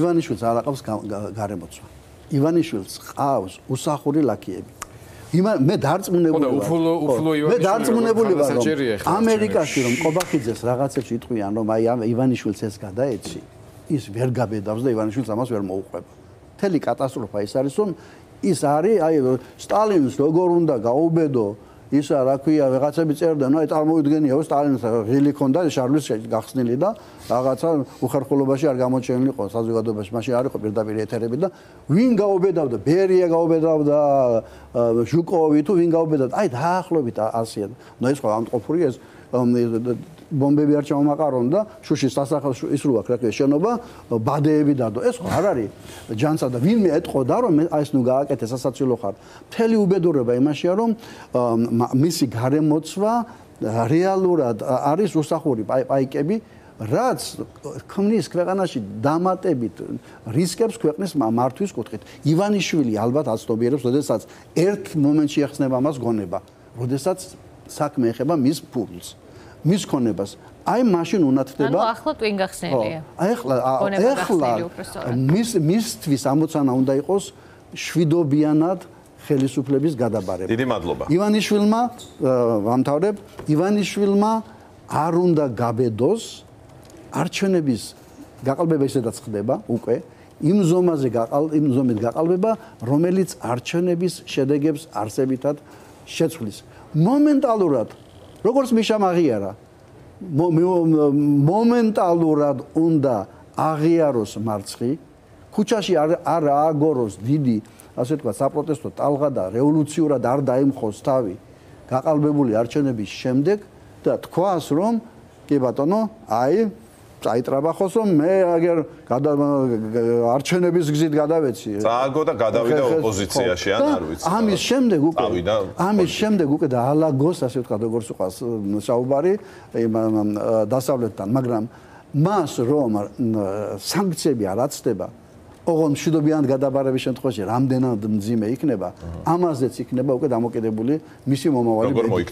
ივანიშვილს არ აყავს გარემოცვა. ივანიშვილს ყავს უსახური ლაქიები. იმა მე დარწმუნებული ვარ. უფლო უფლო ივანიშვილი. მე დარწმუნებული ვარ. ამერიკაში რომ ყობახიძეს რაღაცებში იტყვიან რომ აი ივანიშვილს ეს გადაეცი, ის ვერ გაბედავს და ივანიშვილს ამას ვერ მოუყვება. მთელი კატასტროფა ის არის რომ ის არის აი სტალინს როგორ უნდა გაუბედო ისა რა ქვია ვიღაცები წერდა ნუ აი წარმოვიდგენიაო სტალინს ღილი ქონდა შარლის გახსნილი და რაღაცა უხერხულობაში არ გამოჩენილი ყო საზოგადოებაში მაშინ არ იყო პირდაპირ ეთერები და ვინ გაუბედავდა ბერია გაუბედავდა ჟუკოვი თუ ვინ გაუბედავდა აი დაახლოებით ასია ნუ ეს ხო ამტყოფური ეს ბომბები არ ჩამომაყარონ და შუშის სასახლეს ის რო აქვს რა ქვია შენობა ბადეები დადო. ეს არ არის ჯანსა და ვინმე ეთყოდა რომ აი ეს ნუ გააკეთე სასაცილო ხარ. მთელი უბედურება იმაშია რომ მისი გარემოცვა რეალურად არის უსახური პაიკები რაც ქმნის ქვეყანაში დამატებით რისკებს ქვეყნის მართვის კუთხით. ივანიშვილი ალბათ აცნობიერებს როდესაც ერთ მომენტში ახსნება მას გონება როდესაც საქმე ეხება მის ფულს მის ქონებას. აი მაშინ უნათდება. ანუ ახლა ტვინ გახსენილია. აი ახლა ახლა მის მისთვის ამოცანა უნდა იყოს შვიდობიანად ხელისუფლების გადაბარება. დიდი მადლობა. ივანიშვილმა ვამთავრებ, ივანიშვილმა არ უნდა გაბედოს არჩევნების გაყალბება ისედაც ხდება უკვე იმ ზომაზე გაყალ იმ ზომით გაყალბება, რომელიც არჩევნების შედეგებს არსებითად შეცვლის. მომენტალურად როგორც მიშამ აღიარა მომენტალურად უნდა აღიაროს მარცხი ქუჩაში არ არ ააგოროს დიდი ასე თქვა საპროტესტო ტალღა და რევოლუციურად არ დაემხოს თავი გაყალბებული არჩევნების შემდეგ და თქვას რომ კი ბატონო აი წაიტრაბახოს რომ მე აგერ არჩენების გზით გადავეცი. წააგო და გადავიდა ოპოზიციაში ან არ ვიცი. ამის შემდეგ უკვე ამის შემდეგ უკვე და ალაგოს ასე ვთქვა როგორც უყავს საუბარი იმ დასავლეთთან, მაგრამ მას რომ სანქციები არ აცდება ოღონ მშვიდობიან გადაბარების შემთხვევაში რამდენად მძიმე იქნება, ამაზეც იქნება უკვე დამოკიდებული მისი მომავალი. მოიქ